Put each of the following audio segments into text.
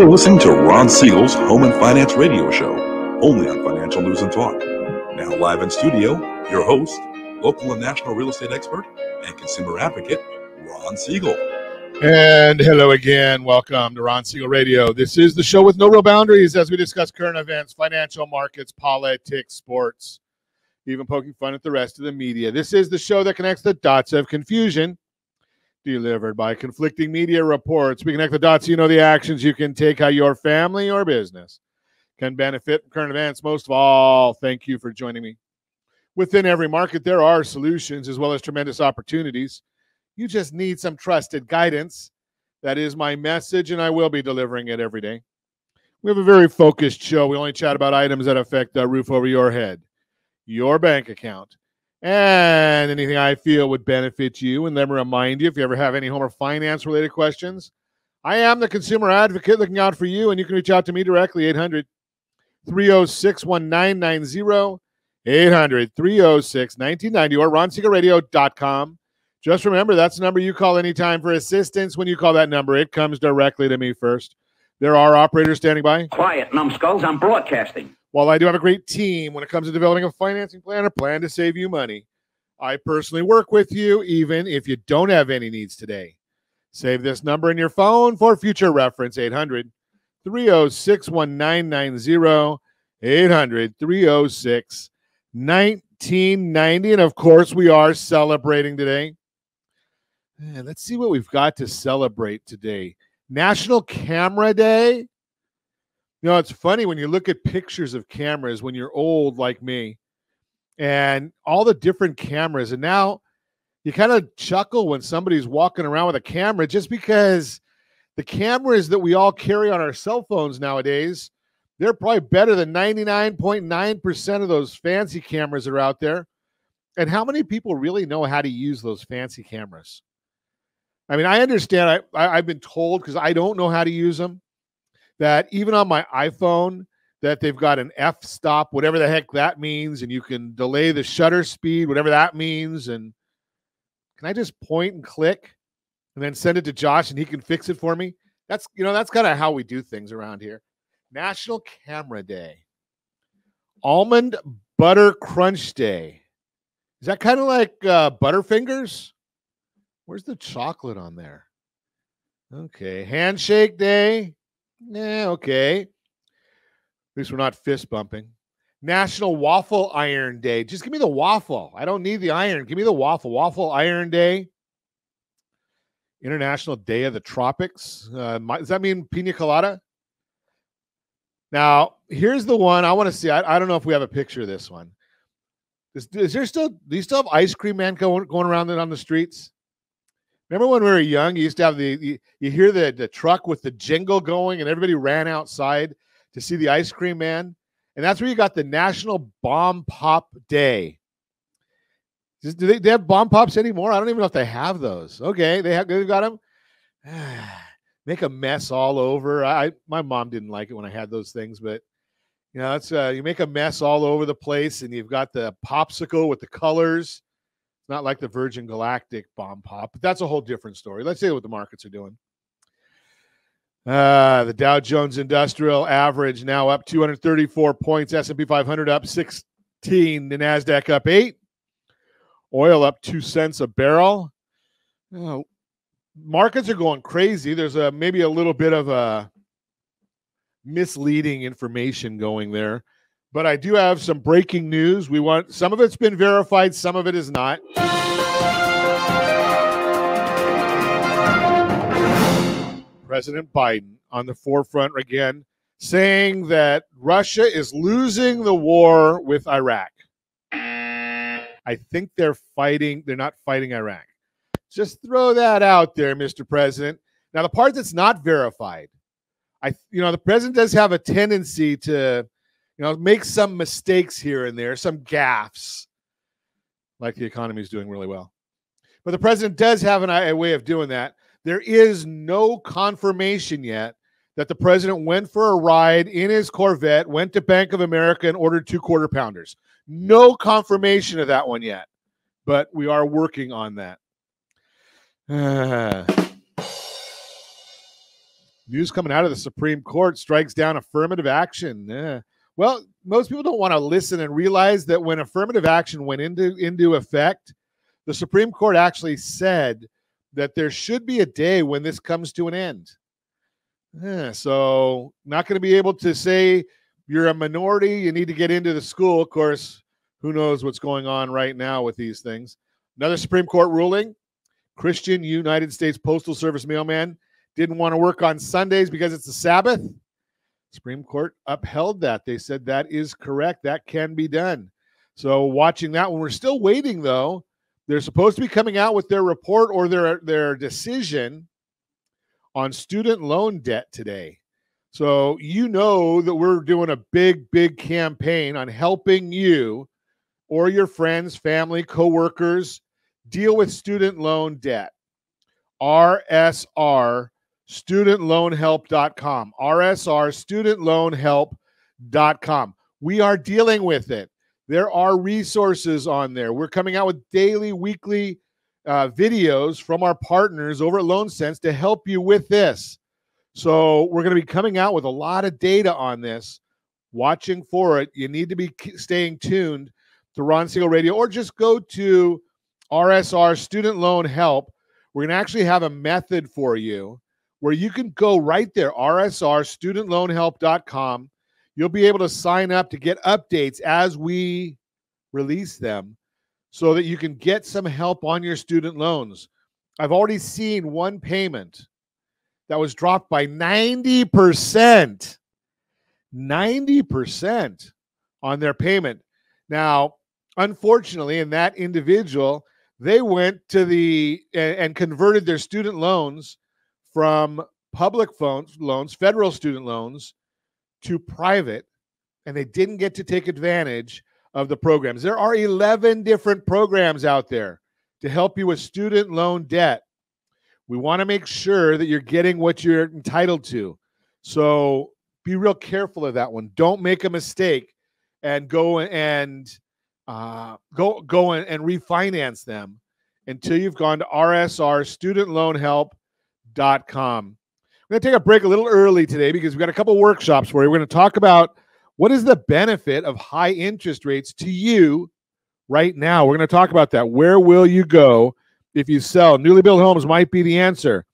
You're listening to Ron Siegel's Home and Finance Radio Show, only on Financial News and Talk. Now, live in studio, your host, local and national real estate expert and consumer advocate, Ron Siegel. And hello again. Welcome to Ron Siegel Radio. This is the show with no real boundaries as we discuss current events, financial markets, politics, sports, even poking fun at the rest of the media. This is the show that connects the dots of confusion delivered by conflicting media reports. We connect the dots you know the actions you can take, how your family or business can benefit from current events. Most of all, thank you for joining me. Within every market, there are solutions as well as tremendous opportunities. You just need some trusted guidance. That is my message, and I will be delivering it every day. We have a very focused show. We only chat about items that affect the roof over your head, your bank account, and anything I feel would benefit you. And let me remind you if you ever have any home or finance related questions, I am the consumer advocate looking out for you, and you can reach out to me directly 800 306 1990, 800 306 1990, or. Just remember that's the number you call anytime for assistance. When you call that number, it comes directly to me first. There are operators standing by. Quiet, numbskulls. I'm broadcasting. While I do have a great team when it comes to developing a financing plan or plan to save you money, I personally work with you even if you don't have any needs today. Save this number in your phone for future reference 800 306 1990. 800 306 1990. And of course, we are celebrating today. Man, let's see what we've got to celebrate today. National Camera Day. You know, it's funny when you look at pictures of cameras when you're old like me and all the different cameras. And now you kind of chuckle when somebody's walking around with a camera just because the cameras that we all carry on our cell phones nowadays, they're probably better than 99.9% of those fancy cameras that are out there. And how many people really know how to use those fancy cameras? I mean, I understand. I, I have been told because I don't know how to use them that even on my iPhone that they've got an f stop, whatever the heck that means, and you can delay the shutter speed, whatever that means. And can I just point and click and then send it to Josh and he can fix it for me? That's you know that's kind of how we do things around here. National Camera Day, Almond Butter Crunch Day. Is that kind of like uh, Butterfingers? Where's the chocolate on there? Okay, Handshake Day. Yeah, okay. At least we're not fist bumping. National Waffle Iron Day. Just give me the waffle. I don't need the iron. Give me the waffle. Waffle Iron Day. International Day of the Tropics. Uh, does that mean pina colada? Now, here's the one I want to see. I, I don't know if we have a picture of this one. Is, is there still, do you still have ice cream man going, going around on the streets? Remember when we were young, you used to have the, you, you hear the, the truck with the jingle going and everybody ran outside to see the ice cream man? And that's where you got the National Bomb Pop Day. Do they, they have bomb pops anymore? I don't even know if they have those. Okay, they have they've got them. Make a mess all over. I my mom didn't like it when I had those things, but you know, it's uh, you make a mess all over the place, and you've got the popsicle with the colors not like the Virgin Galactic bomb pop, but that's a whole different story. Let's see what the markets are doing. Uh, the Dow Jones Industrial Average now up 234 points. S&P 500 up 16. The Nasdaq up eight. Oil up two cents a barrel. Know, markets are going crazy. There's a maybe a little bit of a misleading information going there. But I do have some breaking news. We want some of it's been verified, some of it is not. President Biden on the forefront again, saying that Russia is losing the war with Iraq. I think they're fighting, they're not fighting Iraq. Just throw that out there, Mr. President. Now, the part that's not verified, I you know, the president does have a tendency to you know, make some mistakes here and there, some gaffes, like the economy is doing really well. But the president does have an, a way of doing that. There is no confirmation yet that the president went for a ride in his Corvette, went to Bank of America, and ordered two quarter pounders. No confirmation of that one yet, but we are working on that. News coming out of the Supreme Court strikes down affirmative action. Yeah. Well, most people don't want to listen and realize that when affirmative action went into into effect, the Supreme Court actually said that there should be a day when this comes to an end. Yeah, so not going to be able to say you're a minority, you need to get into the school. Of course, who knows what's going on right now with these things. Another Supreme Court ruling Christian United States Postal Service mailman didn't want to work on Sundays because it's a Sabbath. Supreme Court upheld that. They said that is correct. That can be done. So watching that one, we're still waiting though. They're supposed to be coming out with their report or their their decision on student loan debt today. So you know that we're doing a big, big campaign on helping you or your friends, family, coworkers deal with student loan debt. RSR studentloanhelp.com. RSR studentloanhelp.com. We are dealing with it. There are resources on there. We're coming out with daily, weekly uh, videos from our partners over at LoanSense to help you with this. So we're going to be coming out with a lot of data on this. Watching for it. You need to be staying tuned to Ron Siegel Radio or just go to RSR Student Loan Help. We're going to actually have a method for you where you can go right there, RSR studentloanhelp.com. You'll be able to sign up to get updates as we release them so that you can get some help on your student loans. I've already seen one payment that was dropped by 90%. 90% on their payment. Now, unfortunately, in that individual, they went to the and, converted their student loans from public phones, loans, federal student loans, to private, and they didn't get to take advantage of the programs. There are 11 different programs out there to help you with student loan debt. We want to make sure that you're getting what you're entitled to. So be real careful of that one. Don't make a mistake and go and uh, go go and, and refinance them until you've gone to RSR studentloanhelp.com. I'm going to take a break a little early today because we've got a couple workshops where we're going to talk about what is the benefit of high interest rates to you right now. We're going to talk about that. Where will you go if you sell? Newly built homes might be the answer.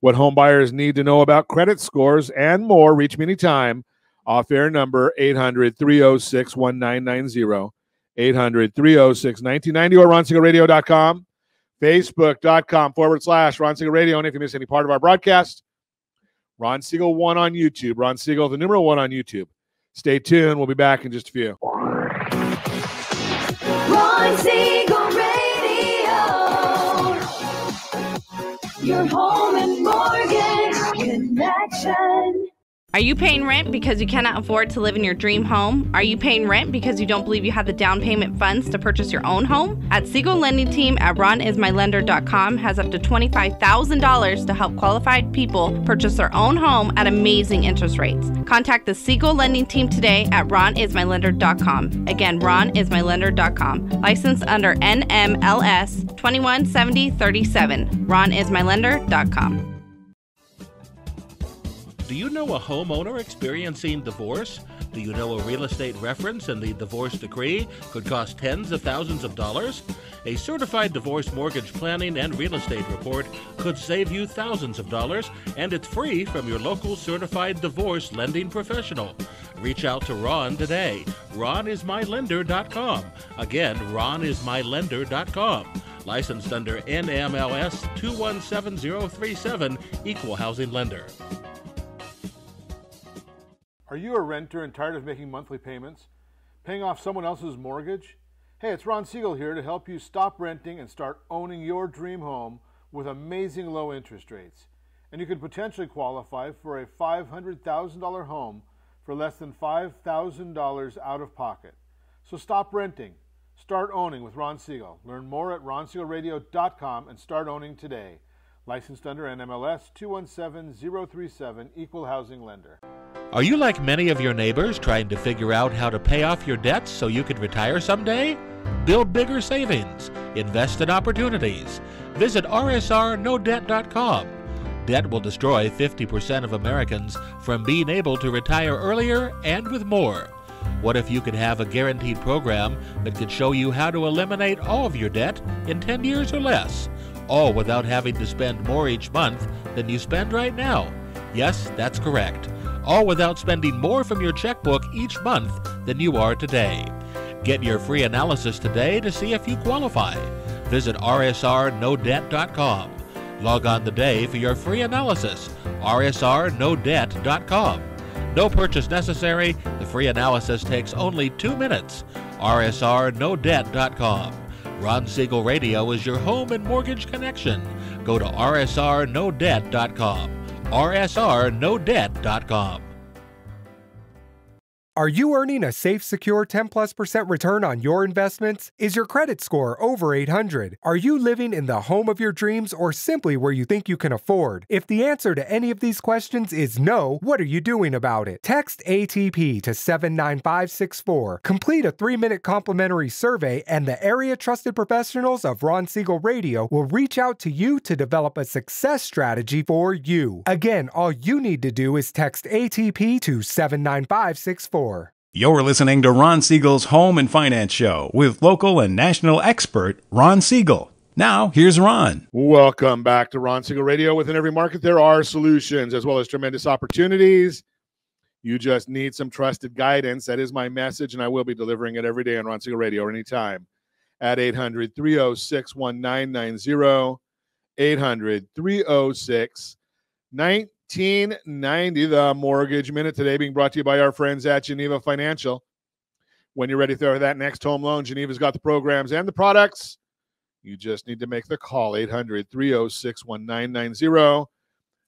What home buyers need to know about credit scores and more. Reach me anytime. Off air number 800 306 1990. 800 306 1990 or ronsiegelradio.com, facebook.com forward slash Ron Siegel Radio. And if you miss any part of our broadcast, Ron Siegel 1 on YouTube. Ron Siegel, the numeral 1 on YouTube. Stay tuned. We'll be back in just a few. Ron Siegel Radio. Your home and connection. Are you paying rent because you cannot afford to live in your dream home? Are you paying rent because you don't believe you have the down payment funds to purchase your own home? At Siegel Lending Team at ronismylender.com has up to $25,000 to help qualified people purchase their own home at amazing interest rates. Contact the Siegel Lending Team today at ronismylender.com. Again, ronismylender.com. Licensed under NMLS 217037. ronismylender.com. Do you know a homeowner experiencing divorce? Do you know a real estate reference and the divorce decree could cost tens of thousands of dollars? A certified divorce mortgage planning and real estate report could save you thousands of dollars, and it's free from your local certified divorce lending professional. Reach out to Ron today. RonIsMyLender.com. Again, RonIsMyLender.com. Licensed under NMLS 217037, Equal Housing Lender. Are you a renter and tired of making monthly payments? Paying off someone else's mortgage? Hey, it's Ron Siegel here to help you stop renting and start owning your dream home with amazing low interest rates. And you could potentially qualify for a $500,000 home for less than $5,000 out of pocket. So stop renting. Start owning with Ron Siegel. Learn more at ronsiegelradio.com and start owning today. Licensed under NMLS 217037, Equal Housing Lender. Are you like many of your neighbors trying to figure out how to pay off your debts so you can retire someday? Build bigger savings. Invest in opportunities. Visit rsrnodebt.com. Debt will destroy 50% of Americans from being able to retire earlier and with more. What if you could have a guaranteed program that could show you how to eliminate all of your debt in 10 years or less, all without having to spend more each month than you spend right now? Yes, that's correct. All without spending more from your checkbook each month than you are today. Get your free analysis today to see if you qualify. Visit rsrnodebt.com. Log on today for your free analysis. rsrnodebt.com. No purchase necessary. The free analysis takes only two minutes. rsrnodebt.com. Ron Siegel Radio is your home and mortgage connection. Go to rsrnodebt.com. rsrnodebt.com. Are you earning a safe, secure 10 plus percent return on your investments? Is your credit score over 800? Are you living in the home of your dreams or simply where you think you can afford? If the answer to any of these questions is no, what are you doing about it? Text ATP to 79564. Complete a three minute complimentary survey, and the area trusted professionals of Ron Siegel Radio will reach out to you to develop a success strategy for you. Again, all you need to do is text ATP to 79564. You're listening to Ron Siegel's Home and Finance Show with local and national expert Ron Siegel. Now, here's Ron. Welcome back to Ron Siegel Radio. Within every market, there are solutions as well as tremendous opportunities. You just need some trusted guidance. That is my message, and I will be delivering it every day on Ron Siegel Radio anytime at 800 306 1990. 800 306 1990, the Mortgage Minute today being brought to you by our friends at Geneva Financial. When you're ready for that next home loan, Geneva's got the programs and the products. You just need to make the call 800 306 1990.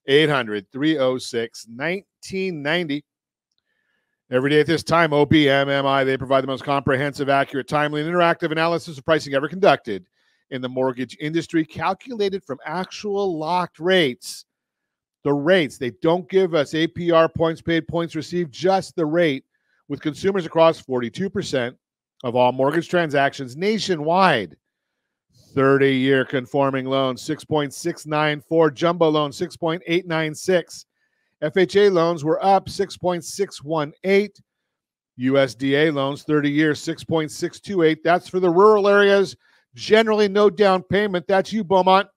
800 306 1990. Every day at this time, OBMMI, they provide the most comprehensive, accurate, timely, and interactive analysis of pricing ever conducted in the mortgage industry, calculated from actual locked rates the rates. They don't give us APR points paid, points received, just the rate with consumers across 42% of all mortgage transactions nationwide. 30 year conforming loans, 6.694, jumbo loans, 6.896. FHA loans were up 6.618. USDA loans, 30 years, 6.628. That's for the rural areas. Generally, no down payment. That's you, Beaumont.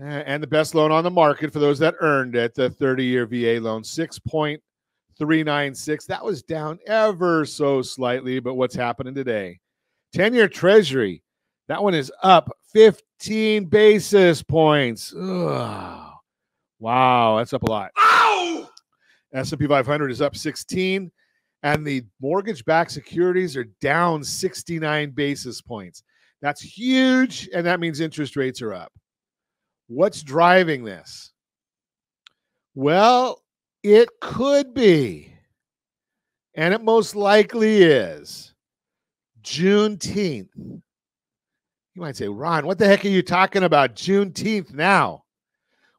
Eh, and the best loan on the market for those that earned it, the 30 year VA loan, 6.396. That was down ever so slightly, but what's happening today? 10 year Treasury, that one is up 15 basis points. Ugh. Wow, that's up a lot. Ow! S&P 500 is up 16 and the mortgage-backed securities are down 69 basis points. That's huge and that means interest rates are up. What's driving this? Well, it could be, and it most likely is Juneteenth. You might say, Ron, what the heck are you talking about? Juneteenth now.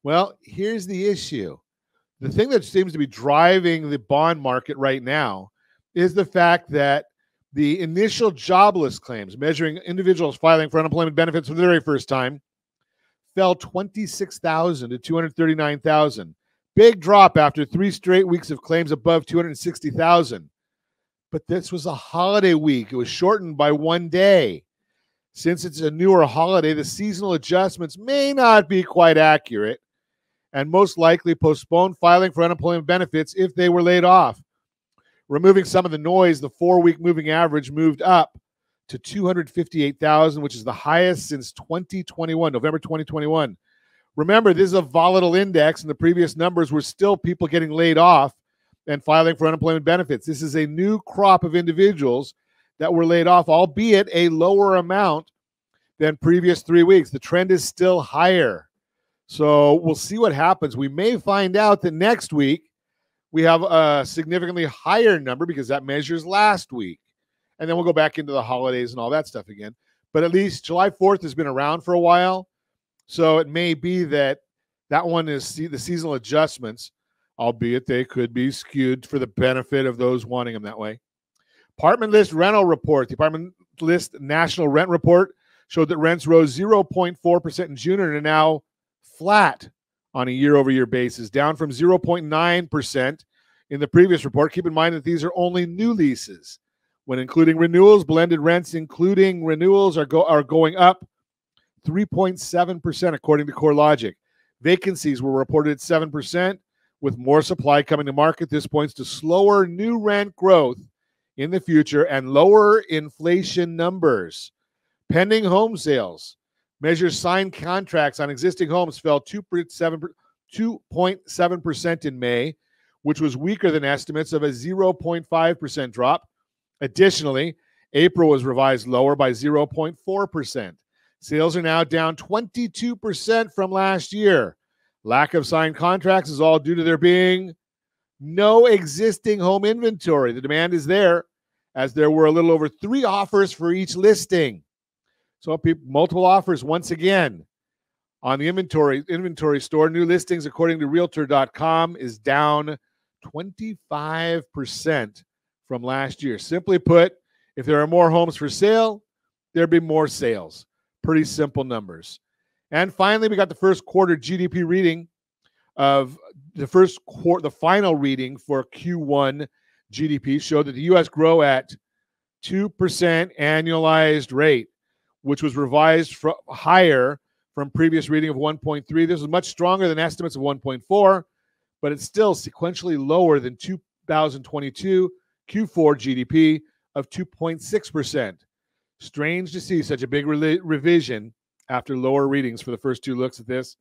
Well, here's the issue. The thing that seems to be driving the bond market right now is the fact that the initial jobless claims, measuring individuals filing for unemployment benefits for the very first time, fell 26,000 to 239,000. Big drop after three straight weeks of claims above 260,000. But this was a holiday week. It was shortened by one day. Since it's a newer holiday, the seasonal adjustments may not be quite accurate and most likely postpone filing for unemployment benefits if they were laid off. Removing some of the noise, the four week moving average moved up to 258,000, which is the highest since 2021, November 2021. Remember, this is a volatile index, and the previous numbers were still people getting laid off and filing for unemployment benefits. This is a new crop of individuals that were laid off, albeit a lower amount than previous three weeks. The trend is still higher. So we'll see what happens. We may find out that next week we have a significantly higher number because that measures last week and then we'll go back into the holidays and all that stuff again. But at least July 4th has been around for a while. So it may be that that one is the seasonal adjustments, albeit they could be skewed for the benefit of those wanting them that way. Apartment list rental report. The apartment list national rent report showed that rents rose 0.4% in June and are now flat on a year over year basis, down from 0.9% in the previous report. Keep in mind that these are only new leases. When including renewals, blended rents, including renewals, are, go- are going up 3.7%, according to CoreLogic. Vacancies were reported at 7%. With more supply coming to market, this points to slower new rent growth in the future and lower inflation numbers. Pending home sales measures signed contracts on existing homes fell 2.7% in May, which was weaker than estimates of a 0.5% drop. Additionally, April was revised lower by 0.4%. Sales are now down 22% from last year. Lack of signed contracts is all due to there being no existing home inventory. The demand is there, as there were a little over three offers for each listing. So multiple offers once again on the inventory inventory store. New listings, according to Realtor.com, is down 25% from last year. Simply put, if there are more homes for sale, there'd be more sales. Pretty simple numbers. And finally, we got the first quarter GDP reading of the first quarter, the final reading for Q1 GDP showed that the US grow at 2% annualized rate, which was revised from higher from previous reading of 1.3. This is much stronger than estimates of 1.4, but it's still sequentially lower than 2022 Q4 GDP of 2.6%. Strange to see such a big re- revision after lower readings for the first two looks at this.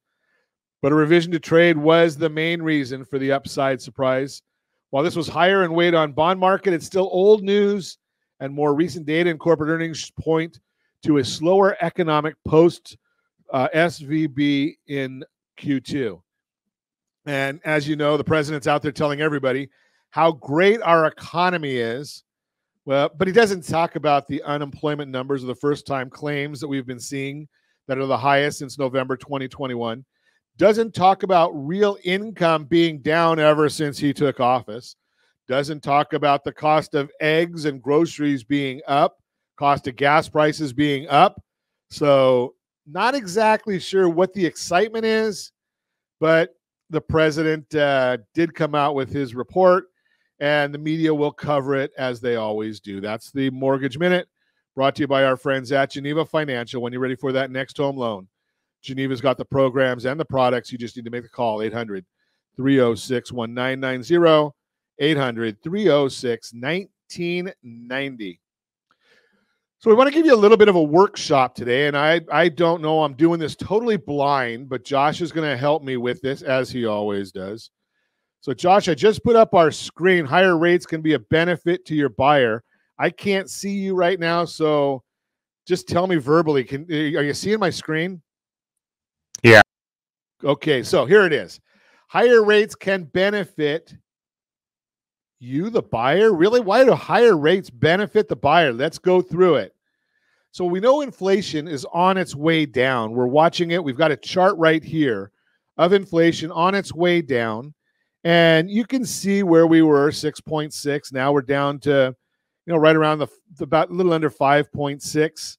But a revision to trade was the main reason for the upside surprise. While this was higher in weight on bond market, it's still old news, and more recent data and corporate earnings point to a slower economic post uh, SVB in Q2. And as you know, the president's out there telling everybody how great our economy is well, but he doesn't talk about the unemployment numbers or the first time claims that we've been seeing that are the highest since November 2021. Doesn't talk about real income being down ever since he took office. Doesn't talk about the cost of eggs and groceries being up, cost of gas prices being up. So, not exactly sure what the excitement is, but the president uh, did come out with his report and the media will cover it as they always do. That's the Mortgage Minute brought to you by our friends at Geneva Financial. When you're ready for that next home loan, Geneva's got the programs and the products. You just need to make the call 800 306 1990, 800 306 1990. So we want to give you a little bit of a workshop today, and I I don't know. I'm doing this totally blind, but Josh is going to help me with this as he always does. So, Josh, I just put up our screen. Higher rates can be a benefit to your buyer. I can't see you right now, so just tell me verbally. Can are you seeing my screen? Yeah. Okay, so here it is. Higher rates can benefit you, the buyer. Really? Why do higher rates benefit the buyer? Let's go through it. So we know inflation is on its way down. We're watching it. We've got a chart right here of inflation on its way down. And you can see where we were 6.6. Now we're down to, you know, right around the, about a little under 5.6.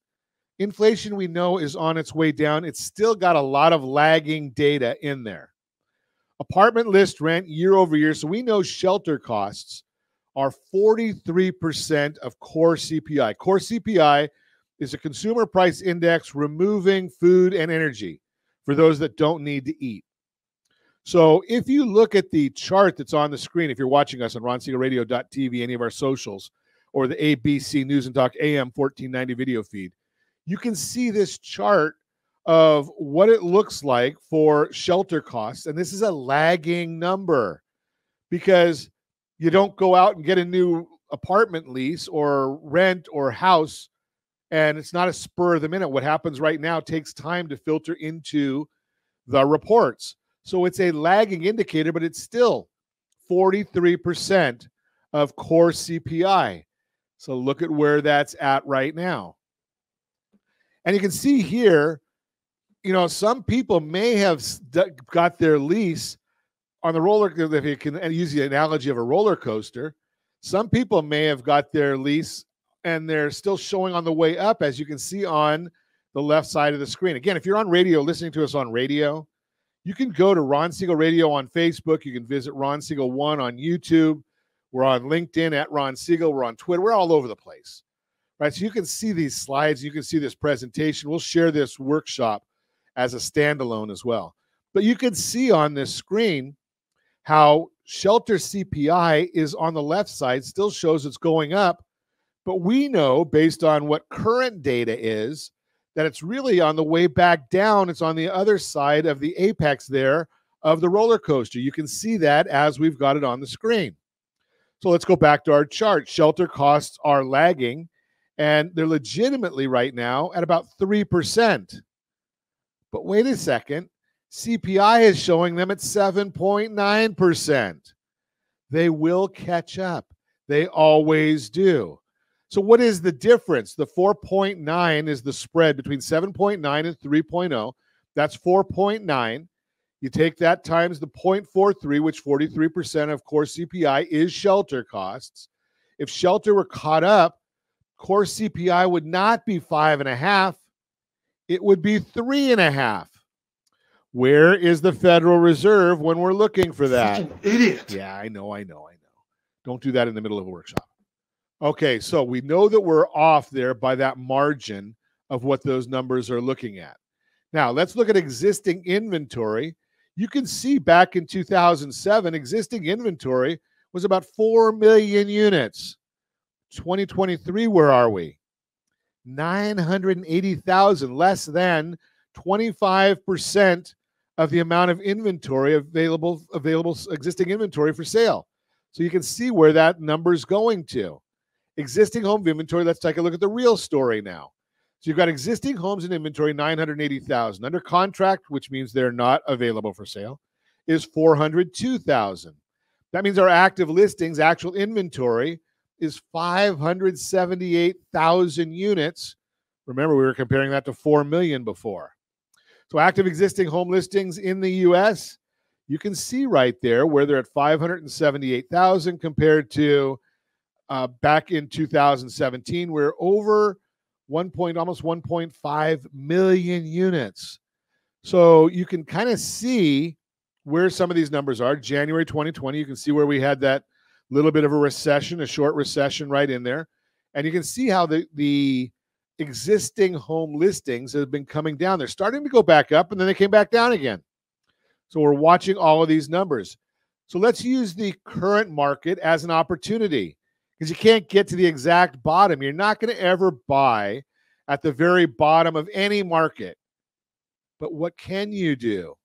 Inflation we know is on its way down. It's still got a lot of lagging data in there. Apartment list rent year over year. So we know shelter costs are 43% of core CPI. Core CPI is a consumer price index removing food and energy for those that don't need to eat. So if you look at the chart that's on the screen, if you're watching us on ronsiegelradio.tv, any of our socials, or the ABC News and Talk AM 1490 video feed, you can see this chart of what it looks like for shelter costs. And this is a lagging number because you don't go out and get a new apartment lease or rent or house and it's not a spur of the minute. What happens right now takes time to filter into the reports. So it's a lagging indicator, but it's still 43% of core CPI. So look at where that's at right now. And you can see here, you know, some people may have got their lease on the roller if you can use the analogy of a roller coaster. Some people may have got their lease and they're still showing on the way up, as you can see on the left side of the screen. Again, if you're on radio, listening to us on radio, You can go to Ron Siegel Radio on Facebook. You can visit Ron Siegel One on YouTube. We're on LinkedIn at Ron Siegel. We're on Twitter. We're all over the place. Right. So you can see these slides. You can see this presentation. We'll share this workshop as a standalone as well. But you can see on this screen how shelter CPI is on the left side, still shows it's going up. But we know based on what current data is that it's really on the way back down. It's on the other side of the apex there of the roller coaster. You can see that as we've got it on the screen. So let's go back to our chart. Shelter costs are lagging, and they're legitimately right now at about 3%. But wait a second. CPI is showing them at 7.9%. They will catch up. They always do. So, what is the difference? The 4.9 is the spread between 7.9 and 3.0. That's 4.9. You take that times the 0.43, which 43% of core CPI is shelter costs. If shelter were caught up, core CPI would not be five and a half, it would be three and a half. Where is the Federal Reserve when we're looking for that? Such an idiot. Yeah, I know, I know, I know. Don't do that in the middle of a workshop. Okay, so we know that we're off there by that margin of what those numbers are looking at. Now, let's look at existing inventory. You can see back in 2007, existing inventory was about 4 million units. 2023, where are we? 980,000, less than 25% of the amount of inventory available available existing inventory for sale. So you can see where that number is going to. Existing home inventory, let's take a look at the real story now. So you've got existing homes in inventory 980,000 under contract, which means they're not available for sale, is 402,000. That means our active listings, actual inventory is 578,000 units. Remember, we were comparing that to 4 million before. So, active existing home listings in the US, you can see right there where they're at 578,000 compared to uh, back in 2017. We're over 1 point, almost 1.5 million units. So, you can kind of see where some of these numbers are. January 2020, you can see where we had that little bit of a recession, a short recession right in there. And you can see how the the existing home listings have been coming down. They're starting to go back up and then they came back down again. So we're watching all of these numbers. So let's use the current market as an opportunity because you can't get to the exact bottom. You're not going to ever buy at the very bottom of any market. But what can you do?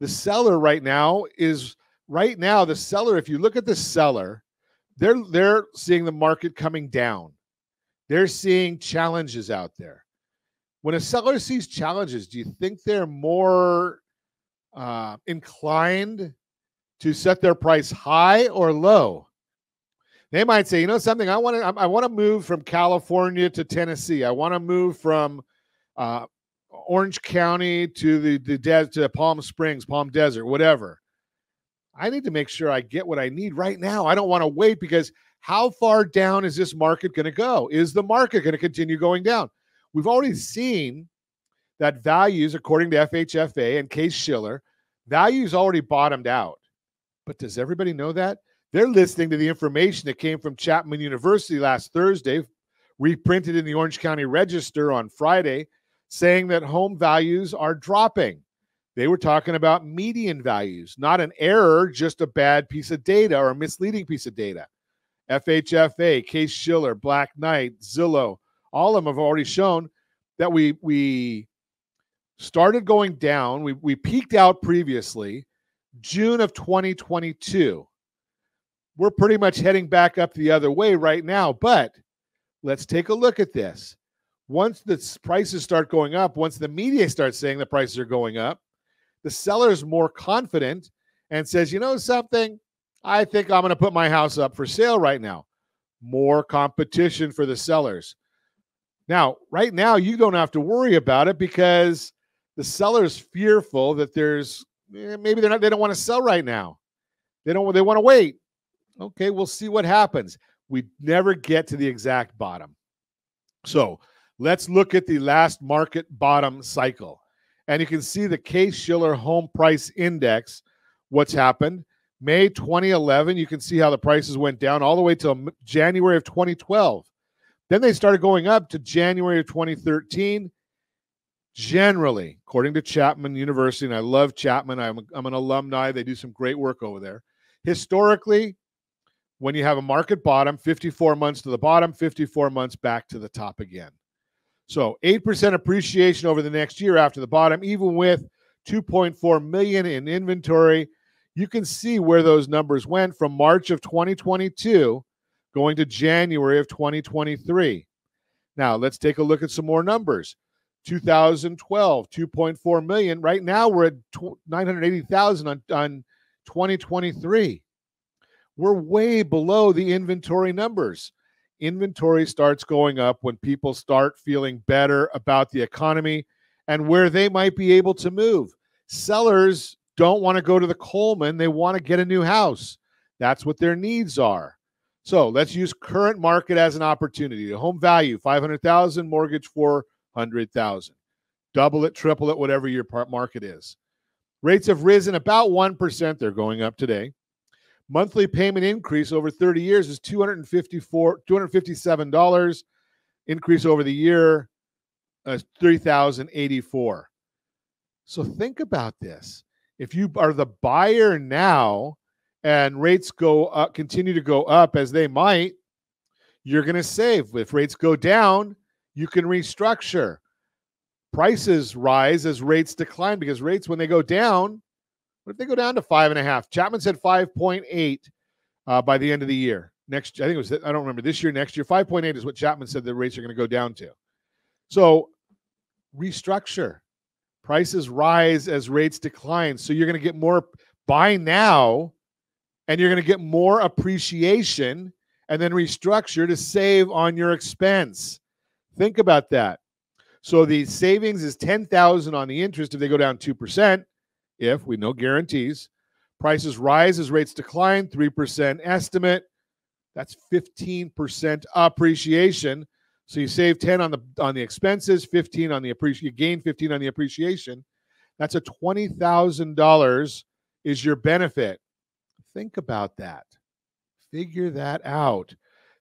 The seller right now is right now the seller if you look at the seller they're they're seeing the market coming down they're seeing challenges out there when a seller sees challenges do you think they're more uh, inclined to set their price high or low they might say you know something i want to i want to move from california to tennessee i want to move from uh, orange county to the the de- to palm springs palm desert whatever I need to make sure I get what I need right now. I don't want to wait because how far down is this market going to go? Is the market going to continue going down? We've already seen that values, according to FHFA and Case Shiller, values already bottomed out. But does everybody know that? They're listening to the information that came from Chapman University last Thursday, reprinted in the Orange County Register on Friday, saying that home values are dropping. They were talking about median values, not an error, just a bad piece of data or a misleading piece of data. FHFA, Case Shiller, Black Knight, Zillow, all of them have already shown that we we started going down. We we peaked out previously, June of 2022. We're pretty much heading back up the other way right now, but let's take a look at this. Once the prices start going up, once the media starts saying the prices are going up, the seller is more confident and says, you know something, I think I'm going to put my house up for sale right now. More competition for the sellers. Now, right now, you don't have to worry about it because the seller's fearful that there's eh, maybe they're not they don't want to sell right now. They don't they want to wait. Okay, we'll see what happens. We never get to the exact bottom. So let's look at the last market bottom cycle. And you can see the Case Shiller Home Price Index, what's happened. May 2011, you can see how the prices went down all the way till January of 2012. Then they started going up to January of 2013. Generally, according to Chapman University, and I love Chapman, I'm, I'm an alumni. They do some great work over there. Historically, when you have a market bottom, 54 months to the bottom, 54 months back to the top again. So 8% appreciation over the next year after the bottom, even with 2.4 million in inventory. You can see where those numbers went from March of 2022 going to January of 2023. Now, let's take a look at some more numbers. 2012, 2.4 million. Right now, we're at 980,000 on, on 2023. We're way below the inventory numbers inventory starts going up when people start feeling better about the economy and where they might be able to move. Sellers don't want to go to the Coleman, they want to get a new house. That's what their needs are. So let's use current market as an opportunity. The home value 500,000, mortgage 400,000. Double it, triple it, whatever your market is. Rates have risen about 1%. They're going up today. Monthly payment increase over 30 years is 254 $257. Increase over the year uh, 3084 So think about this. If you are the buyer now and rates go up, continue to go up as they might, you're going to save. If rates go down, you can restructure. Prices rise as rates decline because rates, when they go down, what if they go down to five and a half? Chapman said 5.8 uh, by the end of the year. Next, I think it was, I don't remember this year, next year. 5.8 is what Chapman said the rates are going to go down to. So restructure. Prices rise as rates decline. So you're going to get more buy now and you're going to get more appreciation and then restructure to save on your expense. Think about that. So the savings is 10,000 on the interest if they go down 2% if we know guarantees. Prices rise as rates decline, 3% estimate. That's 15% appreciation. So you save 10 on the on the expenses, 15 on the appreciation, you gain 15 on the appreciation. That's a $20,000 is your benefit. Think about that. Figure that out.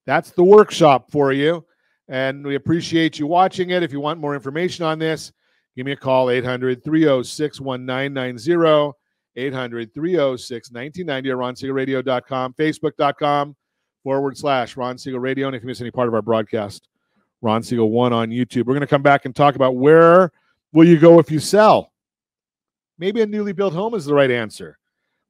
That's the workshop for you. And we appreciate you watching it. If you want more information on this, Give me a call, 800 306 1990, 800 306 1990 or ronsiegelradio.com, facebook.com forward slash Ron Siegel Radio. And if you miss any part of our broadcast, Ron Siegel 1 on YouTube. We're going to come back and talk about where will you go if you sell? Maybe a newly built home is the right answer.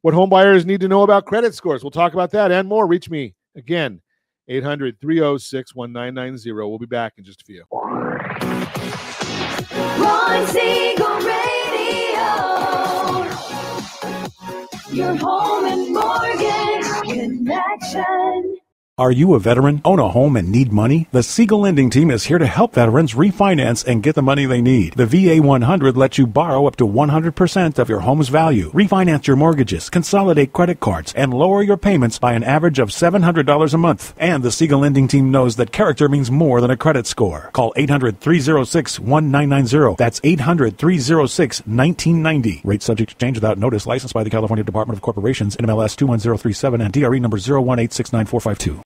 What home buyers need to know about credit scores. We'll talk about that and more. Reach me again, 800 306 1990. We'll be back in just a few. Ron Siegel Radio. Your home and mortgage connection. Are you a veteran, own a home, and need money? The Siegel Lending Team is here to help veterans refinance and get the money they need. The VA 100 lets you borrow up to 100% of your home's value, refinance your mortgages, consolidate credit cards, and lower your payments by an average of $700 a month. And the Siegel Lending Team knows that character means more than a credit score. Call 800 306 1990. That's 800 306 1990. Rate subject to change without notice. Licensed by the California Department of Corporations, NMLS 21037, and DRE number 018694452.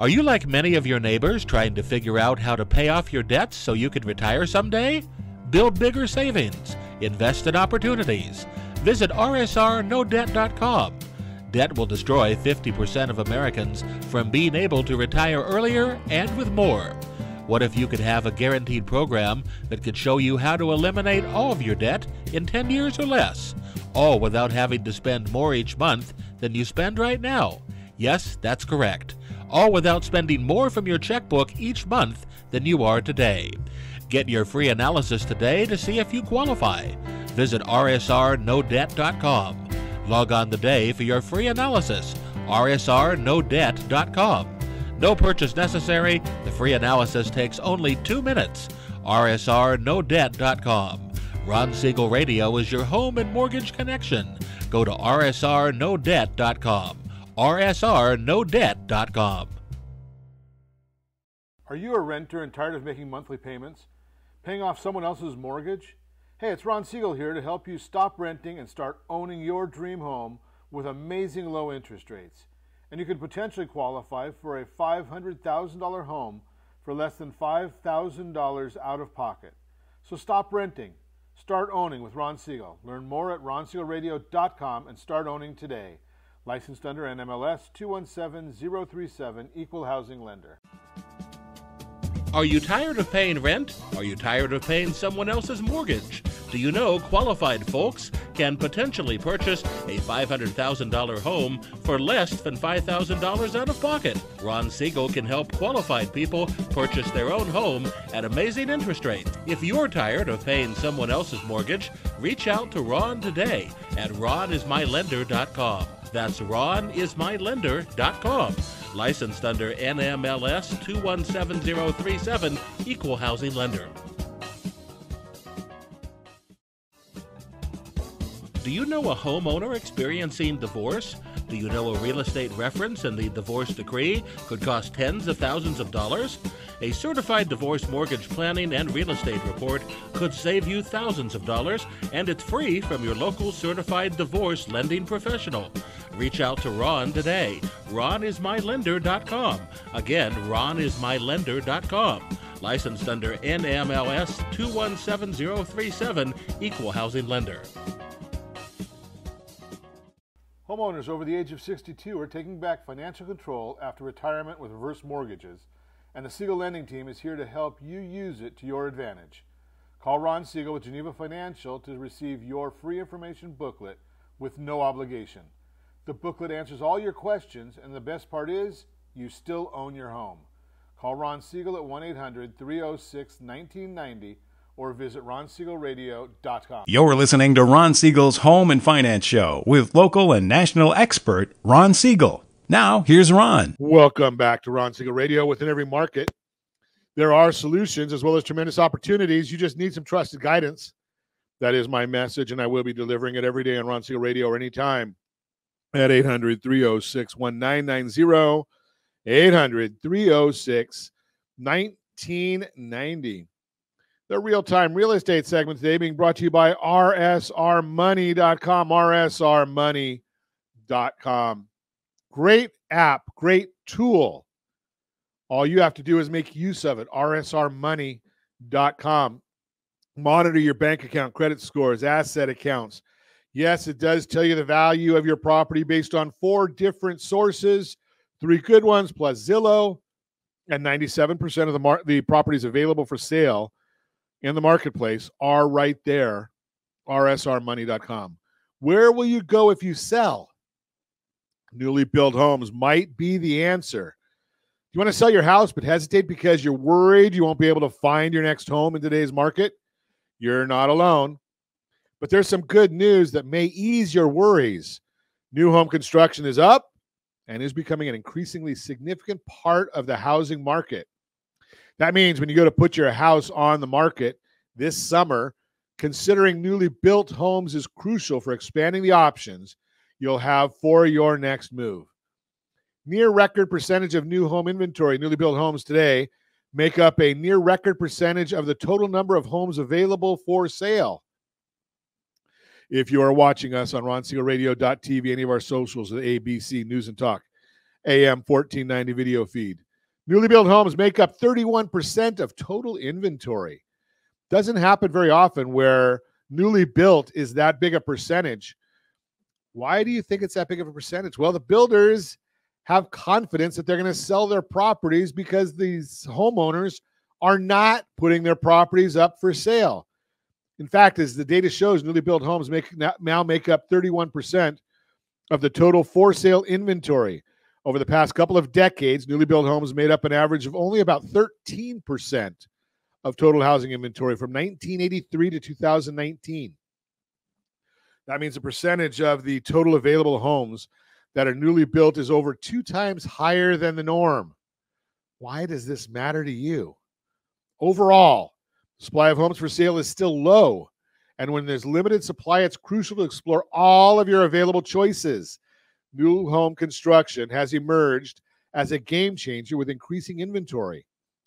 Are you like many of your neighbors trying to figure out how to pay off your debts so you can retire someday? Build bigger savings. Invest in opportunities. Visit rsrnodebt.com. Debt will destroy 50% of Americans from being able to retire earlier and with more. What if you could have a guaranteed program that could show you how to eliminate all of your debt in 10 years or less, all without having to spend more each month than you spend right now? Yes, that's correct all without spending more from your checkbook each month than you are today. Get your free analysis today to see if you qualify. Visit rsrnodebt.com. Log on today for your free analysis. rsrnodebt.com. No purchase necessary. The free analysis takes only two minutes. rsrnodebt.com. Ron Siegel Radio is your home and mortgage connection. Go to rsrnodebt.com rsrnodebt.com. Are you a renter and tired of making monthly payments? Paying off someone else's mortgage? Hey, it's Ron Siegel here to help you stop renting and start owning your dream home with amazing low interest rates. And you could potentially qualify for a $500,000 home for less than $5,000 out of pocket. So stop renting. Start owning with Ron Siegel. Learn more at ronsiegelradio.com and start owning today. Licensed under NMLS 217037, Equal Housing Lender. Are you tired of paying rent? Are you tired of paying someone else's mortgage? Do you know qualified folks can potentially purchase a $500,000 home for less than $5,000 out of pocket? Ron Siegel can help qualified people purchase their own home at amazing interest rates. If you're tired of paying someone else's mortgage, reach out to Ron today at ronismylender.com. That's ronismylender.com licensed under NMLS 217037, Equal Housing Lender. Do you know a homeowner experiencing divorce? Do you know a real estate reference and the divorce decree could cost tens of thousands of dollars? A certified divorce mortgage planning and real estate report could save you thousands of dollars, and it's free from your local certified divorce lending professional. Reach out to Ron today. RonIsMyLender.com. Again, RonIsMyLender.com. Licensed under NMLS 217037, Equal Housing Lender. Homeowners over the age of 62 are taking back financial control after retirement with reverse mortgages, and the Siegel Lending Team is here to help you use it to your advantage. Call Ron Siegel with Geneva Financial to receive your free information booklet with no obligation. The booklet answers all your questions, and the best part is, you still own your home. Call Ron Siegel at 1 800 306 1990 or visit ronsiegelradio.com. You're listening to Ron Siegel's Home and Finance Show with local and national expert Ron Siegel. Now, here's Ron. Welcome back to Ron Siegel Radio. Within every market, there are solutions as well as tremendous opportunities. You just need some trusted guidance. That is my message, and I will be delivering it every day on Ron Siegel Radio or anytime at 800 306 1990. 800 306 1990. The real time real estate segment today being brought to you by RSRmoney.com. RSRmoney.com. Great app, great tool. All you have to do is make use of it. RSRmoney.com. Monitor your bank account, credit scores, asset accounts. Yes, it does tell you the value of your property based on four different sources, three good ones plus Zillow, and 97% of the, mar- the properties available for sale in the marketplace are right there, rsrmoney.com. Where will you go if you sell? Newly built homes might be the answer. You want to sell your house but hesitate because you're worried you won't be able to find your next home in today's market? You're not alone. But there's some good news that may ease your worries. New home construction is up and is becoming an increasingly significant part of the housing market. That means when you go to put your house on the market this summer, considering newly built homes is crucial for expanding the options you'll have for your next move. Near record percentage of new home inventory, newly built homes today make up a near record percentage of the total number of homes available for sale. If you are watching us on ronsiegelradio.tv, any of our socials, the ABC News and Talk, AM 1490 video feed, Newly built homes make up 31% of total inventory. Doesn't happen very often where newly built is that big a percentage. Why do you think it's that big of a percentage? Well, the builders have confidence that they're going to sell their properties because these homeowners are not putting their properties up for sale. In fact, as the data shows, newly built homes make now make up 31% of the total for sale inventory. Over the past couple of decades, newly built homes made up an average of only about 13% of total housing inventory from 1983 to 2019. That means the percentage of the total available homes that are newly built is over two times higher than the norm. Why does this matter to you? Overall, supply of homes for sale is still low. And when there's limited supply, it's crucial to explore all of your available choices new home construction has emerged as a game changer with increasing inventory.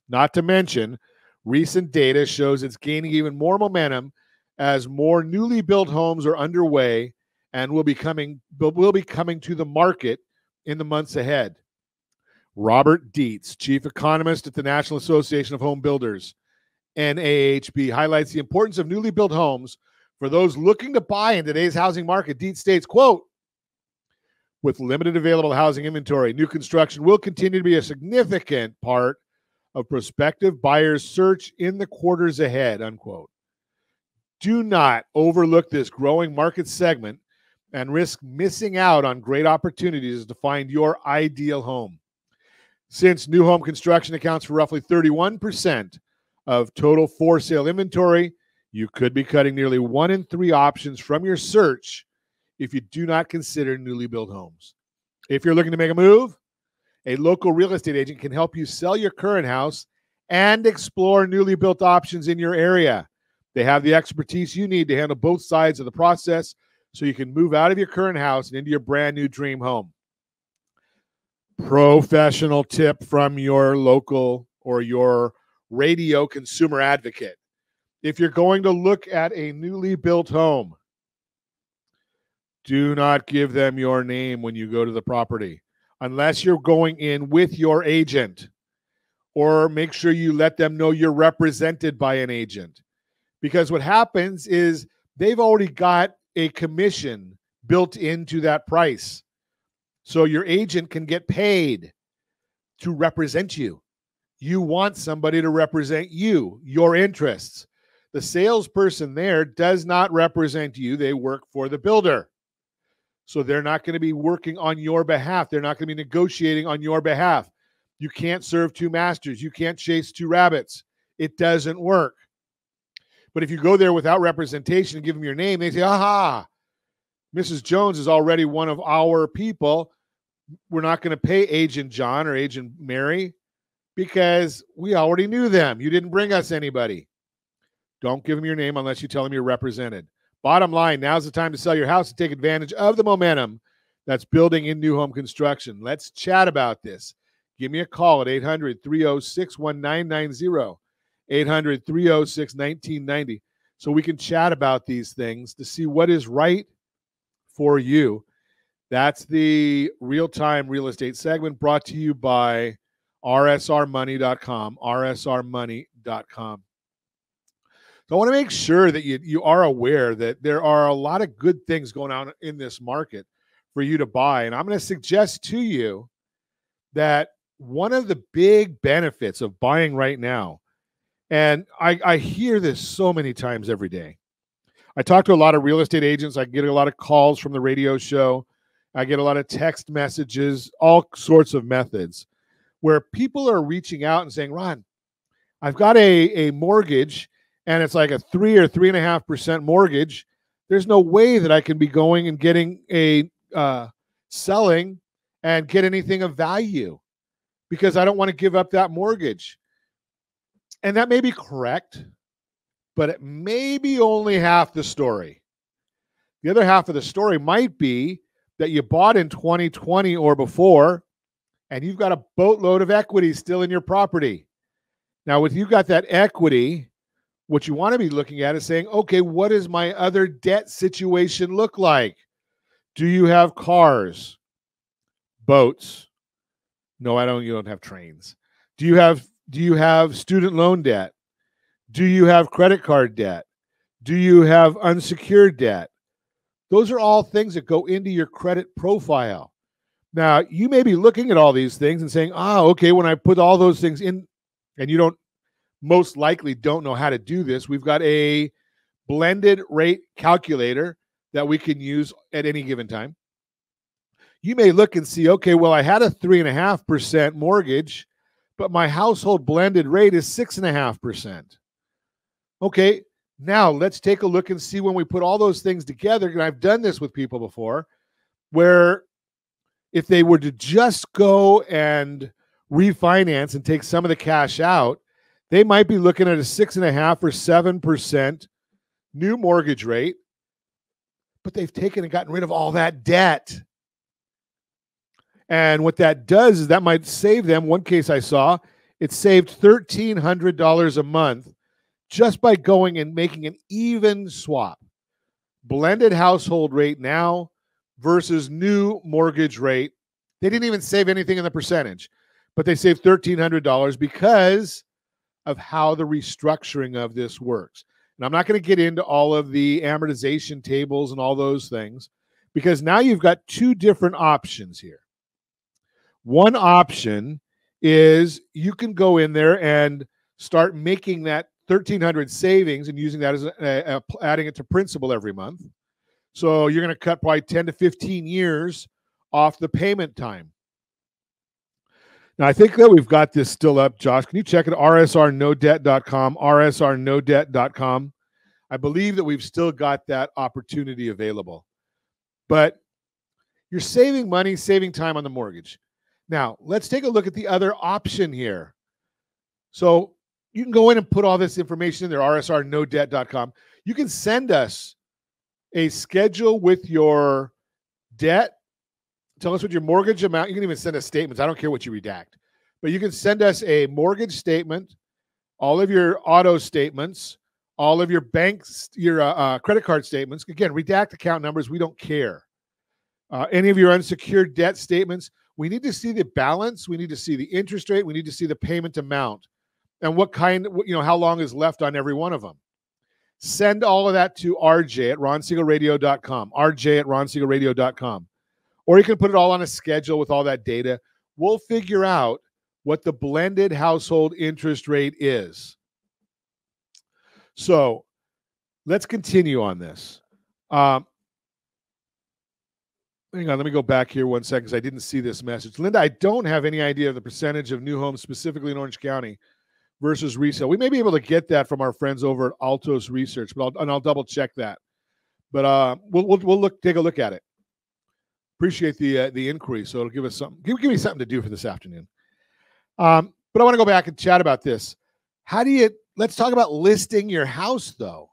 Not to mention, recent data shows it's gaining even more momentum as more newly built homes are underway and will be coming will be coming to the market in the months ahead. Robert Dietz, chief economist at the National Association of Home Builders, NAHB, highlights the importance of newly built homes for those looking to buy in today's housing market. Dietz states, quote, with limited available housing inventory, new construction will continue to be a significant part of prospective buyers' search in the quarters ahead, unquote. Do not overlook this growing market segment and risk missing out on great opportunities to find your ideal home. Since new home construction accounts for roughly 31% of total for sale inventory, you could be cutting nearly one in three options from your search if you do not consider newly built homes. If you're looking to make a move, a local real estate agent can help you sell your current house and explore newly built options in your area. They have the expertise you need to handle both sides of the process so you can move out of your current house and into your brand new dream home. Professional tip from your local or your radio consumer advocate. If you're going to look at a newly built home, do not give them your name when you go to the property unless you're going in with your agent or make sure you let them know you're represented by an agent. Because what happens is they've already got a commission built into that price. So your agent can get paid to represent you. You want somebody to represent you, your interests. The salesperson there does not represent you, they work for the builder. So they're not going to be working on your behalf. They're not going to be negotiating on your behalf. You can't serve two masters. You can't chase two rabbits. It doesn't work. But if you go there without representation and give them your name, they say, aha, Mrs. Jones is already one of our people. We're not going to pay Agent John or Agent Mary because we already knew them. You didn't bring us anybody. Don't give them your name unless you tell them you're represented. Bottom line, now's the time to sell your house and take advantage of the momentum that's building in new home construction. Let's chat about this. Give me a call at 800 306 1990. 800 306 1990. So we can chat about these things to see what is right for you. That's the real time real estate segment brought to you by rsrmoney.com. rsrmoney.com. I want to make sure that you, you are aware that there are a lot of good things going on in this market for you to buy. And I'm going to suggest to you that one of the big benefits of buying right now, and I, I hear this so many times every day. I talk to a lot of real estate agents. I get a lot of calls from the radio show. I get a lot of text messages, all sorts of methods where people are reaching out and saying, Ron, I've got a, a mortgage and it's like a three or three and a half percent mortgage, there's no way that I can be going and getting a uh, selling and get anything of value because I don't want to give up that mortgage. And that may be correct, but it may be only half the story. The other half of the story might be that you bought in 2020 or before, and you've got a boatload of equity still in your property. Now, with you got that equity, what you want to be looking at is saying, okay, what does my other debt situation look like? Do you have cars, boats? No, I don't. You don't have trains. Do you have do you have student loan debt? Do you have credit card debt? Do you have unsecured debt? Those are all things that go into your credit profile. Now, you may be looking at all these things and saying, ah, okay, when I put all those things in, and you don't most likely don't know how to do this, we've got a blended rate calculator that we can use at any given time. You may look and see, okay, well, I had a three and a half percent mortgage, but my household blended rate is six and a half percent. Okay, now let's take a look and see when we put all those things together. And I've done this with people before, where if they were to just go and refinance and take some of the cash out, they might be looking at a six and a half or seven percent new mortgage rate, but they've taken and gotten rid of all that debt. And what that does is that might save them. One case I saw, it saved $1,300 a month just by going and making an even swap. Blended household rate now versus new mortgage rate. They didn't even save anything in the percentage, but they saved $1,300 because of how the restructuring of this works. And I'm not going to get into all of the amortization tables and all those things because now you've got two different options here. One option is you can go in there and start making that 1300 savings and using that as a, a, a, adding it to principal every month. So you're going to cut probably 10 to 15 years off the payment time. Now, I think that we've got this still up. Josh, can you check it? rsrnodebt.com, rsrnodebt.com. I believe that we've still got that opportunity available. But you're saving money, saving time on the mortgage. Now, let's take a look at the other option here. So you can go in and put all this information in there, rsrnodebt.com. You can send us a schedule with your debt. Tell us what your mortgage amount. You can even send us statements. I don't care what you redact, but you can send us a mortgage statement, all of your auto statements, all of your banks, your uh, uh, credit card statements. Again, redact account numbers. We don't care. Uh, any of your unsecured debt statements. We need to see the balance. We need to see the interest rate. We need to see the payment amount and what kind, you know, how long is left on every one of them. Send all of that to rj at ronsiegelradio.com, rj at ronsiegelradio.com. Or you can put it all on a schedule with all that data. We'll figure out what the blended household interest rate is. So let's continue on this. Um, hang on, let me go back here one second because I didn't see this message. Linda, I don't have any idea of the percentage of new homes specifically in Orange County versus resale. We may be able to get that from our friends over at Altos Research, but I'll, and I'll double check that. But uh, we'll, we'll, we'll look take a look at it. Appreciate the uh, the inquiry, so it'll give us something. Give, give me something to do for this afternoon. Um, but I want to go back and chat about this. How do you? Let's talk about listing your house, though.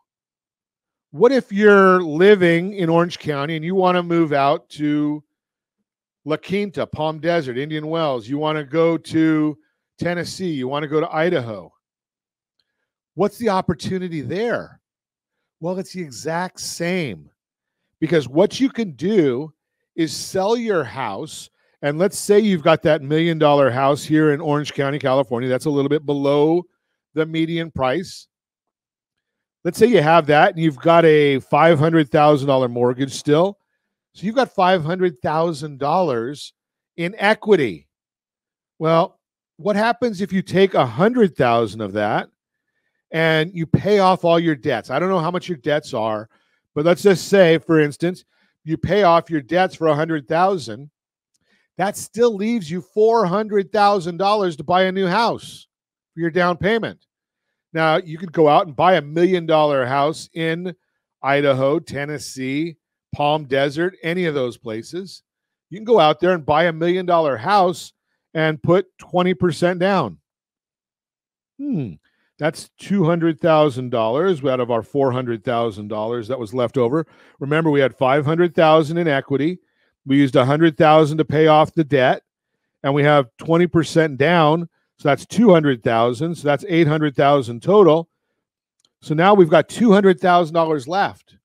What if you're living in Orange County and you want to move out to La Quinta, Palm Desert, Indian Wells? You want to go to Tennessee, you want to go to Idaho. What's the opportunity there? Well, it's the exact same because what you can do is sell your house. And let's say you've got that million dollar house here in Orange County, California. That's a little bit below the median price. Let's say you have that and you've got a $500,000 mortgage still. So you've got $500,000 in equity. Well, what happens if you take a hundred thousand of that and you pay off all your debts? I don't know how much your debts are, but let's just say, for instance, you pay off your debts for a hundred thousand. That still leaves you four hundred thousand dollars to buy a new house for your down payment. Now you could go out and buy a million dollar house in Idaho, Tennessee, Palm Desert, any of those places. You can go out there and buy a million dollar house and put 20% down. Hmm. That's $200,000 out of our $400,000 that was left over. Remember, we had 500,000 in equity. We used 100,000 to pay off the debt, and we have 20% down. So that's 200,000. So that's 800,000 total. So now we've got $200,000 left.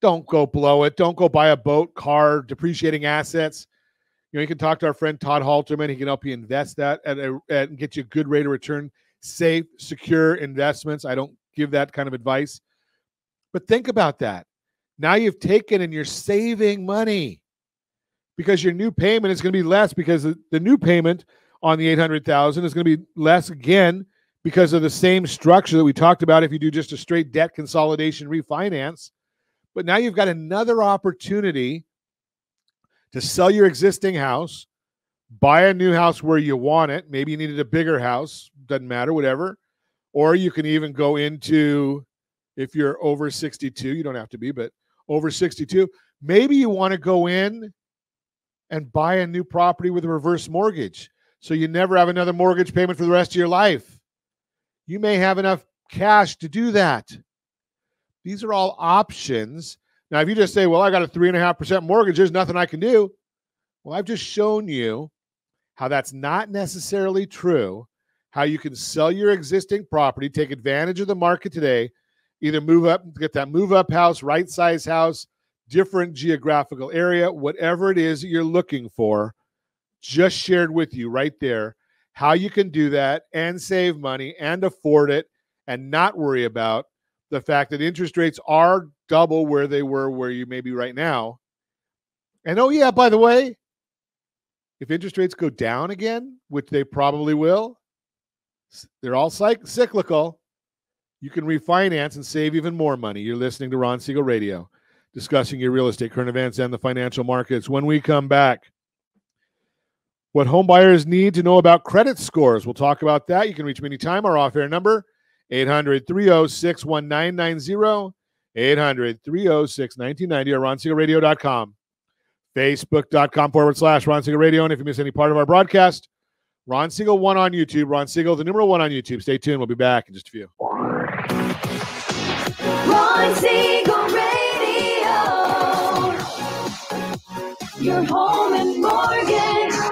Don't go blow it. Don't go buy a boat, car, depreciating assets you know, you can talk to our friend Todd Halterman. He can help you invest that at a, and get you a good rate of return, safe, secure investments. I don't give that kind of advice. But think about that. Now you've taken and you're saving money because your new payment is going to be less because the new payment on the 800,000 is going to be less again because of the same structure that we talked about if you do just a straight debt consolidation refinance. But now you've got another opportunity to sell your existing house, buy a new house where you want it. Maybe you needed a bigger house, doesn't matter, whatever. Or you can even go into, if you're over 62, you don't have to be, but over 62, maybe you want to go in and buy a new property with a reverse mortgage. So you never have another mortgage payment for the rest of your life. You may have enough cash to do that. These are all options now, if you just say, well, I got a three and a half percent mortgage, there's nothing I can do. Well, I've just shown you how that's not necessarily true, how you can sell your existing property, take advantage of the market today, either move up, get that move up house, right size house, different geographical area, whatever it is you're looking for, just shared with you right there how you can do that and save money and afford it and not worry about the fact that interest rates are double where they were where you may be right now. And oh, yeah, by the way, if interest rates go down again, which they probably will, they're all cyclical. You can refinance and save even more money. You're listening to Ron Siegel Radio, discussing your real estate, current events, and the financial markets. When we come back, what home buyers need to know about credit scores. We'll talk about that. You can reach me anytime. Our off air number 800 306 1990, 800 306 1990, or ronsiegelradio.com, facebook.com forward slash Ron Siegel Radio. And if you miss any part of our broadcast, Ron Siegel one on YouTube. Ron Siegel, the number one on YouTube. Stay tuned. We'll be back in just a few. Ron Siegel Radio. Your home and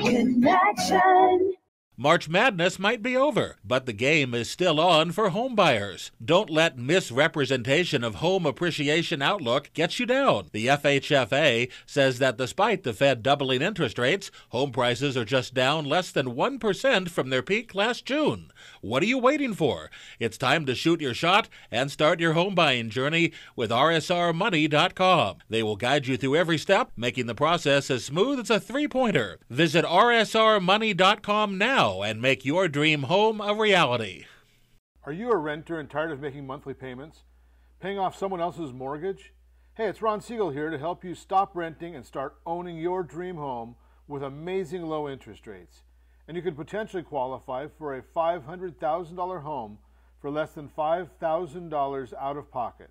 connection. March Madness might be over, but the game is still on for homebuyers. Don't let misrepresentation of home appreciation outlook get you down. The FHFA says that despite the Fed doubling interest rates, home prices are just down less than 1% from their peak last June. What are you waiting for? It's time to shoot your shot and start your home buying journey with RSRmoney.com. They will guide you through every step, making the process as smooth as a three pointer. Visit RSRmoney.com now now and make your dream home a reality. Are you a renter and tired of making monthly payments? Paying off someone else's mortgage? Hey, it's Ron Siegel here to help you stop renting and start owning your dream home with amazing low interest rates. And you could potentially qualify for a $500,000 home for less than $5,000 out of pocket.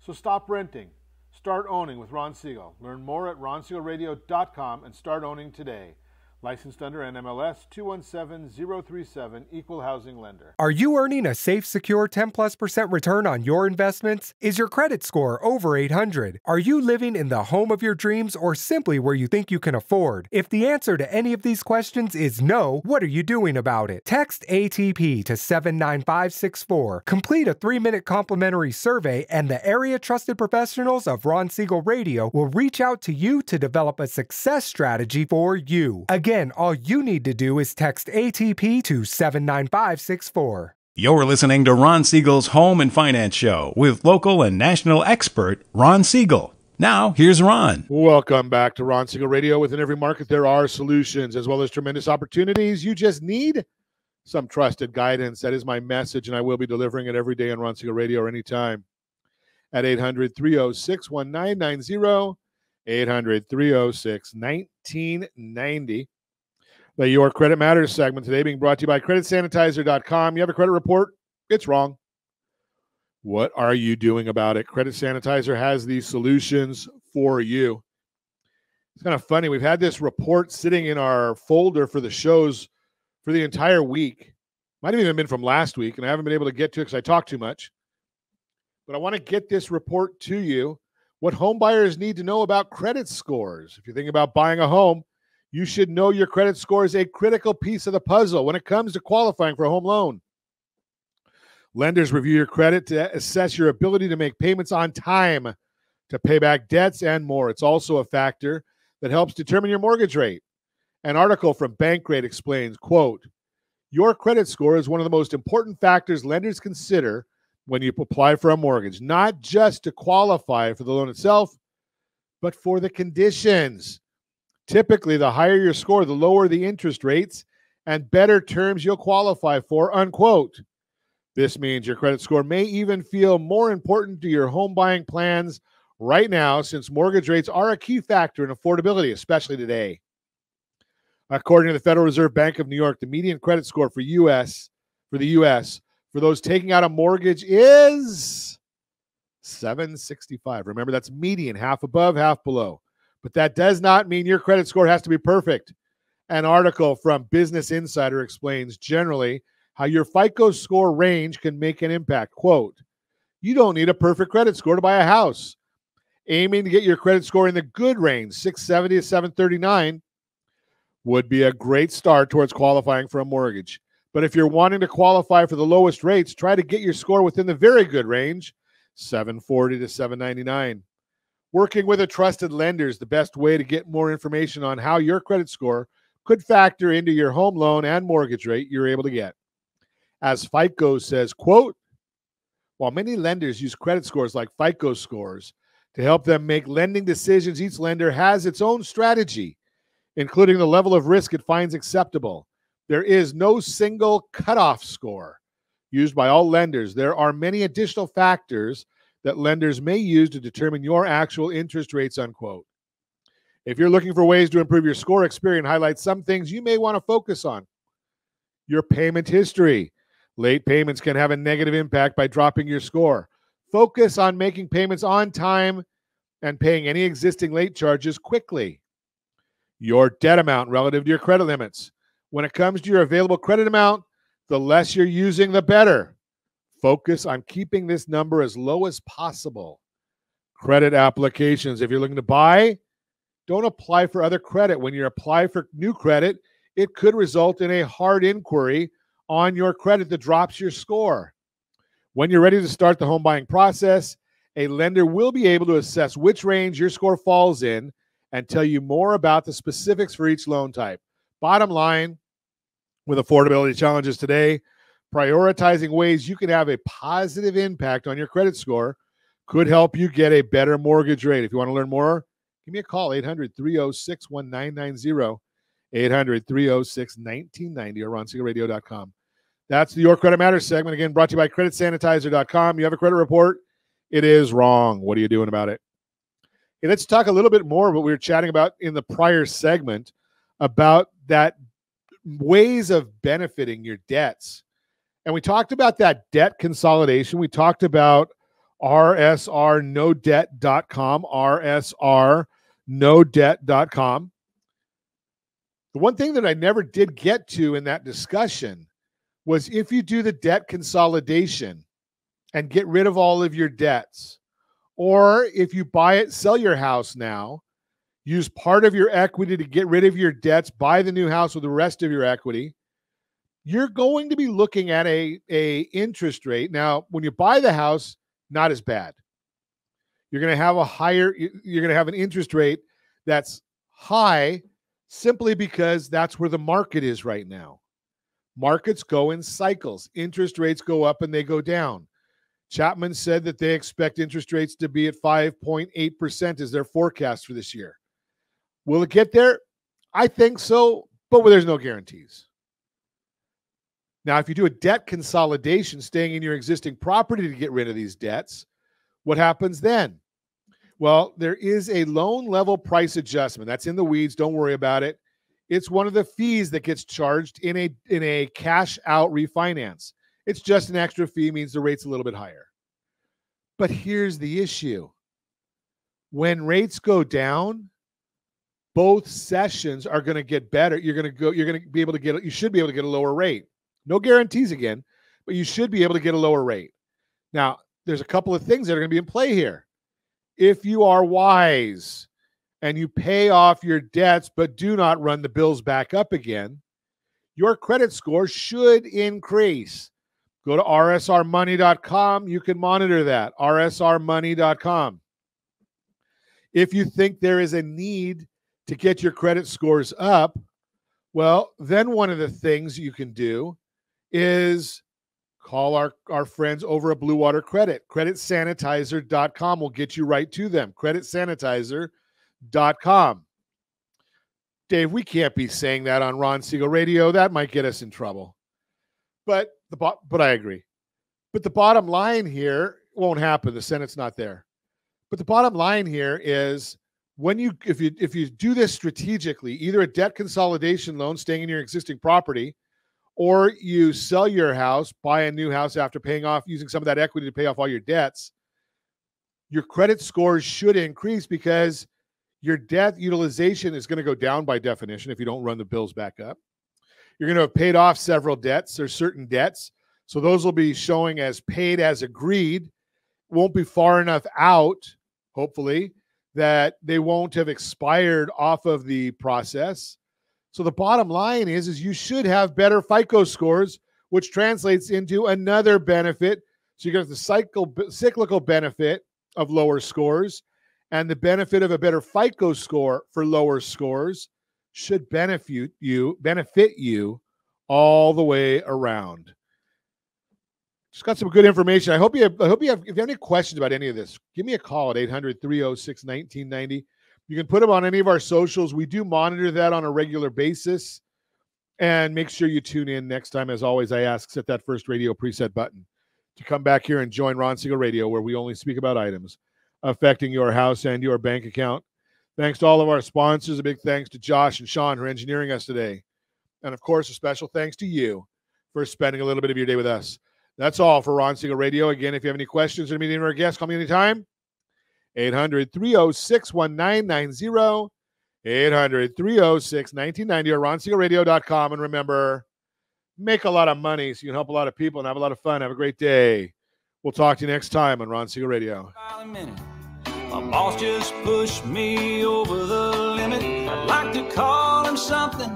So stop renting. Start owning with Ron Siegel. Learn more at ronsiegelradio.com and start owning today. Licensed under NMLS 217037, Equal Housing Lender. Are you earning a safe, secure 10 plus percent return on your investments? Is your credit score over 800? Are you living in the home of your dreams or simply where you think you can afford? If the answer to any of these questions is no, what are you doing about it? Text ATP to 79564. Complete a three minute complimentary survey, and the area trusted professionals of Ron Siegel Radio will reach out to you to develop a success strategy for you. Again, Again, all you need to do is text ATP to 79564. You're listening to Ron Siegel's Home and Finance Show with local and national expert Ron Siegel. Now, here's Ron. Welcome back to Ron Siegel Radio. Within every market, there are solutions as well as tremendous opportunities. You just need some trusted guidance. That is my message, and I will be delivering it every day on Ron Siegel Radio or anytime at 800 306 1990. 800 306 1990. The Your Credit Matters segment today being brought to you by creditsanitizer.com. You have a credit report? It's wrong. What are you doing about it? Credit Sanitizer has these solutions for you. It's kind of funny. We've had this report sitting in our folder for the shows for the entire week. Might have even been from last week, and I haven't been able to get to it because I talk too much. But I want to get this report to you. What home buyers need to know about credit scores. If you're thinking about buying a home, you should know your credit score is a critical piece of the puzzle when it comes to qualifying for a home loan. Lenders review your credit to assess your ability to make payments on time, to pay back debts, and more. It's also a factor that helps determine your mortgage rate. An article from Bankrate explains, quote, your credit score is one of the most important factors lenders consider when you apply for a mortgage, not just to qualify for the loan itself, but for the conditions. Typically, the higher your score, the lower the interest rates and better terms you'll qualify for, unquote. This means your credit score may even feel more important to your home buying plans right now since mortgage rates are a key factor in affordability, especially today. According to the Federal Reserve Bank of New York, the median credit score for US for the US for those taking out a mortgage is 765. Remember that's median, half above, half below but that does not mean your credit score has to be perfect. An article from Business Insider explains generally how your FICO score range can make an impact. Quote, you don't need a perfect credit score to buy a house. Aiming to get your credit score in the good range, 670 to 739, would be a great start towards qualifying for a mortgage. But if you're wanting to qualify for the lowest rates, try to get your score within the very good range, 740 to 799. Working with a trusted lender is the best way to get more information on how your credit score could factor into your home loan and mortgage rate you're able to get. As FICO says, quote, while many lenders use credit scores like FICO scores to help them make lending decisions, each lender has its own strategy, including the level of risk it finds acceptable. There is no single cutoff score used by all lenders. There are many additional factors that lenders may use to determine your actual interest rates, unquote. If you're looking for ways to improve your score, Experian highlights some things you may want to focus on. Your payment history. Late payments can have a negative impact by dropping your score. Focus on making payments on time and paying any existing late charges quickly. Your debt amount relative to your credit limits. When it comes to your available credit amount, the less you're using, the better. Focus on keeping this number as low as possible. Credit applications. If you're looking to buy, don't apply for other credit. When you apply for new credit, it could result in a hard inquiry on your credit that drops your score. When you're ready to start the home buying process, a lender will be able to assess which range your score falls in and tell you more about the specifics for each loan type. Bottom line, with affordability challenges today, prioritizing ways you can have a positive impact on your credit score could help you get a better mortgage rate. If you want to learn more, give me a call 800 306 1990. 800 306 1990 or ronsiegelradio.com. That's the Your Credit Matters segment. Again, brought to you by creditsanitizer.com. You have a credit report. It is wrong. What are you doing about it? Okay, let's talk a little bit more what we were chatting about in the prior segment about that ways of benefiting your debts. And we talked about that debt consolidation. We talked about rsrnodebt.com, rsrnodebt.com. The one thing that I never did get to in that discussion was if you do the debt consolidation and get rid of all of your debts, or if you buy it, sell your house now, use part of your equity to get rid of your debts, buy the new house with the rest of your equity, you're going to be looking at a, a interest rate. Now, when you buy the house, not as bad. You're going to have a higher, you're going to have an interest rate that's high simply because that's where the market is right now. Markets go in cycles. Interest rates go up and they go down. Chapman said that they expect interest rates to be at 5.8% as their forecast for this year. Will it get there? I think so, but there's no guarantees. Now, if you do a debt consolidation, staying in your existing property to get rid of these debts, what happens then? Well, there is a loan level price adjustment. That's in the weeds. Don't worry about it. It's one of the fees that gets charged in a in a cash out refinance. It's just an extra fee means the rate's a little bit higher. But here's the issue. When rates go down, both sessions are going to get better. You're going to go you're going to be able to get you should be able to get a lower rate. No guarantees again, but you should be able to get a lower rate. Now, there's a couple of things that are going to be in play here. If you are wise, and you pay off your debts but do not run the bills back up again, your credit score should increase. Go to rsrmoney.com. You can monitor that. rsrmoney.com. If you think there is a need to get your credit scores up, well, then one of the things you can do is call our, our friends over at Blue Water Credit. Creditsanitizer.com will get you right to them. Credit Sanitizer com. Dave, we can't be saying that on Ron Siegel Radio. That might get us in trouble. But the but I agree. But the bottom line here won't happen. The Senate's not there. But the bottom line here is when you if you if you do this strategically, either a debt consolidation loan staying in your existing property, or you sell your house, buy a new house after paying off using some of that equity to pay off all your debts, your credit scores should increase because your debt utilization is going to go down by definition if you don't run the bills back up. You're going to have paid off several debts or certain debts. So those will be showing as paid as agreed. Won't be far enough out, hopefully, that they won't have expired off of the process. So the bottom line is, is you should have better FICO scores, which translates into another benefit. So you get the cycle, cyclical benefit of lower scores and the benefit of a better FICO score for lower scores should benefit you, benefit you all the way around. Just got some good information. I hope you have, I hope you have if you have any questions about any of this, give me a call at 800-306-1990. You can put them on any of our socials. We do monitor that on a regular basis. And make sure you tune in next time. As always, I ask set that first radio preset button to come back here and join Ron Siegel Radio, where we only speak about items affecting your house and your bank account. Thanks to all of our sponsors. A big thanks to Josh and Sean for engineering us today. And of course, a special thanks to you for spending a little bit of your day with us. That's all for Ron Siegel Radio. Again, if you have any questions or meeting our guests, call me anytime. 800 306 1990. 800 306 1990 or ronsiegelradio.com. And remember, make a lot of money so you can help a lot of people and have a lot of fun. Have a great day. We'll talk to you next time on Ron Radio. My boss just pushed me over the limit. I'd like to call him something.